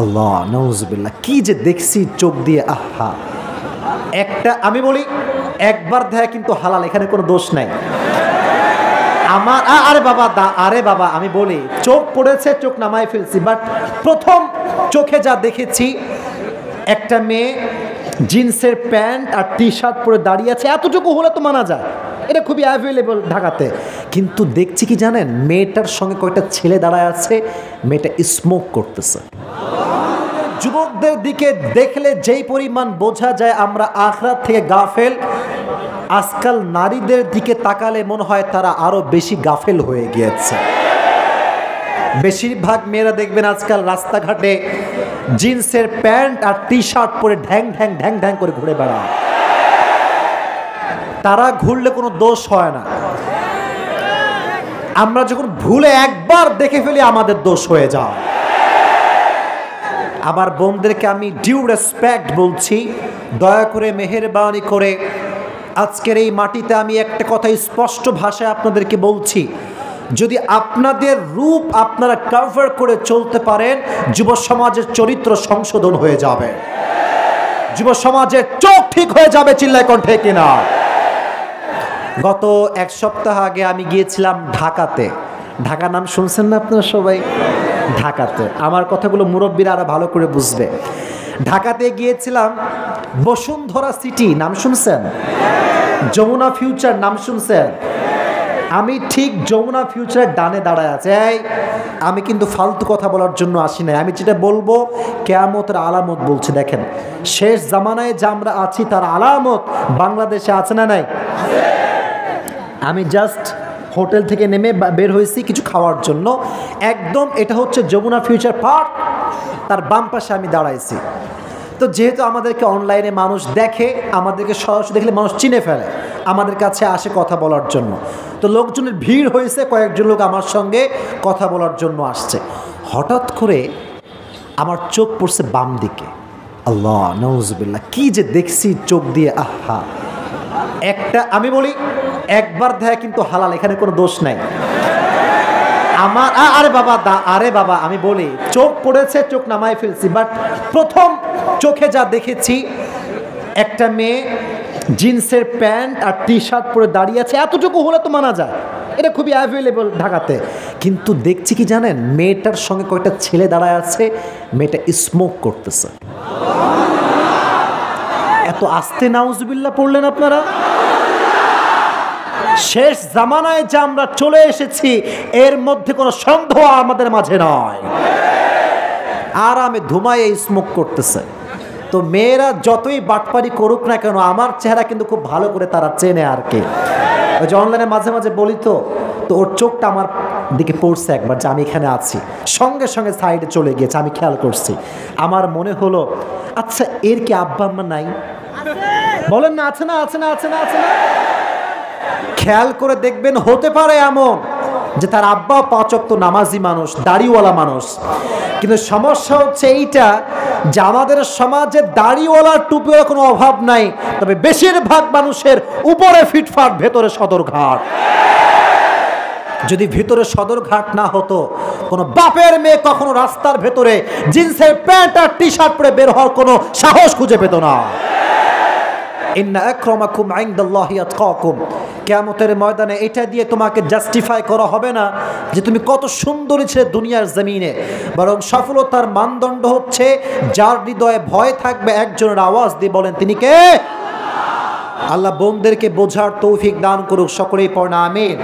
আল্লাহ নজবিল্লা কি যে দেখছি চোখ দিয়ে, আহা। একটা, আমি বলি, একবার দেয় কিন্তু হালাল, এখানে কোনো দোষ নাই। আমার আরে বাবা, দা, আরে বাবা, আমি বলি, চোখ পড়েছে, চোখ নামাই ফেলছি বাট প্রথম চোখে যা দেখেছি, একটা মেয়ে জিন্সের প্যান্ট আর টি শার্ট পরে দাঁড়িয়ে আছে, এতটুকু হলে তো মানা যায়। এটা খুবই অ্যাভেলেবল ঢাকাতে। কিন্তু দেখছি কি জানেন, মেয়েটার সঙ্গে কয়েকটা ছেলে দাঁড়ায় আছে, মেয়েটা স্মোক করতেছে। যুবকদের দিকে দেখলে যেই পরিমাণ বোঝা যায়, আমরা আখরাত থেকে গাফেল। আজকাল নারীদের দিকে তাকালে মনে হয় তারা আরও বেশি গাফেল হয়ে গিয়েছে। বেশিরভাগ মেয়েরা দেখবেন আজকাল রাস্তাঘাটে জিন্সের প্যান্ট আর টি শার্ট পরে ঢ্যাং ঢ্যাং ঢ্যাং ঢ্যাং করে ঘুরে বেড়ায়। তারা ঘুরলে কোনো দোষ হয় না। আমরা যখন ভুলে একবার দেখে ফেলি, আমাদের দোষ হয়ে যায়। আমার বোনদেরকে আমি ডিউ রেসপেক্ট বলছি। দয়া করে মেহেরবানি করে আজকের এই মাটিতে আমি একটা কথা স্পষ্ট ভাষায় আপনাদেরকে বলছি। যদি আপনাদের রূপ আপনারা কভার করে চলতে পারেন, যুব সমাজের চরিত্র সংশোধন হয়ে যাবে। যুব সমাজের চোখ ঠিক হয়ে যাবে চিল্লায় কণ্ঠে কিনা। গত এক সপ্তাহ আগে আমি গিয়েছিলাম ঢাকাতে। ঢাকা নাম শুনছেন না আপনারা সবাই? ঢাকাতে। আমার কথাগুলো মুরব্বীরা আরও ভালো করে বুঝবে। ঢাকাতে গিয়েছিলাম বসুন্ধরা সিটি নাম শুনছেন? যমুনা ফিউচার নাম শুনছেন? আমি ঠিক যমুনা ফিউচারের ডানে দাঁড়ায় আছে। আমি কিন্তু ফালতু কথা বলার জন্য আসি নাই। আমি যেটা বলব, কেয়ামতের আলামত বলছি, দেখেন। শেষ জামানায় যে আমরা আছি, তার আলামত বাংলাদেশে আছে না নাই? আমি জাস্ট হোটেল থেকে নেমে বের হয়েছি কিছু খাওয়ার জন্য। একদম এটা হচ্ছে যমুনা ফিউচার পার্ক, তার বাম পাশে আমি দাঁড়াইছি। তো যেহেতু আমাদেরকে অনলাইনে মানুষ দেখে, আমাদেরকে সরাসরি দেখলে মানুষ চিনে ফেলে, আমাদের কাছে আসে কথা বলার জন্য। তো লোকজনের ভিড় হয়েছে, কয়েকজন লোক আমার সঙ্গে কথা বলার জন্য আসছে। হঠাৎ করে আমার চোখ পড়ছে বাম দিকে আল্লাহ নজবিল্লা কি যে দেখছি চোখ দিয়ে, আহা। একটা, আমি বলি, একবার দেয় কিন্তু হালাল, এখানে কোনো দোষ নাই। আমার আরে বাবা, দা, আরে বাবা, আমি বলি, চোখ পড়েছে, চোখ নামায় ফেলছি বাট প্রথম চোখে যা দেখেছি, একটা মেয়ে জিন্সের প্যান্ট আর টি শার্ট পরে দাঁড়িয়ে আছে, এতটুকু হলে তো মানা যায়। এটা খুবই অ্যাভেলেবল ঢাকাতে। কিন্তু দেখছি কি জানেন, মেয়েটার সঙ্গে কয়েকটা ছেলে দাঁড়ায় আছে, মেয়েটা স্মোক করতেছে। এত আস্তে নাউজবিল্লা পড়লেন আপনারা? শেষ জামানায় যে আমরা চলে এসেছি, এর মধ্যে কোনো সন্দেহ আমাদের মাঝে নয়। আরামে ধুমায় এই স্মোক করতেছে। তো মেয়েরা যতই বাটপারি করুক না কেন, আমার চেহারা কিন্তু খুব ভালো করে তারা চেনে আর কি। ওই যে অনলাইনে মাঝে মাঝে বলি তো তো ওর চোখটা আমার দিকে পড়ছে একবার যে আমি এখানে আছি। সঙ্গে সঙ্গে সাইডে চলে গিয়েছে, আমি খেয়াল করছি। আমার মনে হলো আচ্ছা এর কি আব্বা আম্মা নাই? বলেন না, আছে না আছে না আছে না আছে না। খেয়াল করে দেখবেন হতে পারে এমন যে তার আব্বা পাচক নামাজি মানুষ, দাড়িওয়ালা মানুষ। কিন্তু সমস্যা হচ্ছে এইটা যে আমাদের সমাজে দাড়িওয়ালার টুপিওয়ালা কোনো অভাব নাই, তবে বেশিরভাগ মানুষের উপরে ফিটফাট, ভেতরে সদরঘাট। যদি ভিতরে সদরঘাট না হতো, কোনো বাপের মেয়ে কখনো রাস্তার ভেতরে জিন্সের প্যান্ট আর টি শার্ট পরে বের হওয়ার কোনো সাহস খুঁজে পেত না। ময়দানে এটা দিয়ে তোমাকে জাস্টিফাই করা হবে না যে তুমি কত সুন্দরী দুনিয়ার জমিনে। বরং সফলতার মানদণ্ড হচ্ছে যার হৃদয়ে ভয় থাকবে একজনের আওয়াজ দিয়ে বলেন, তিনি কে? আল্লাহ বোনদেরকে বোঝার তৌফিক দান করুক, সকলেই পড়না আমিন।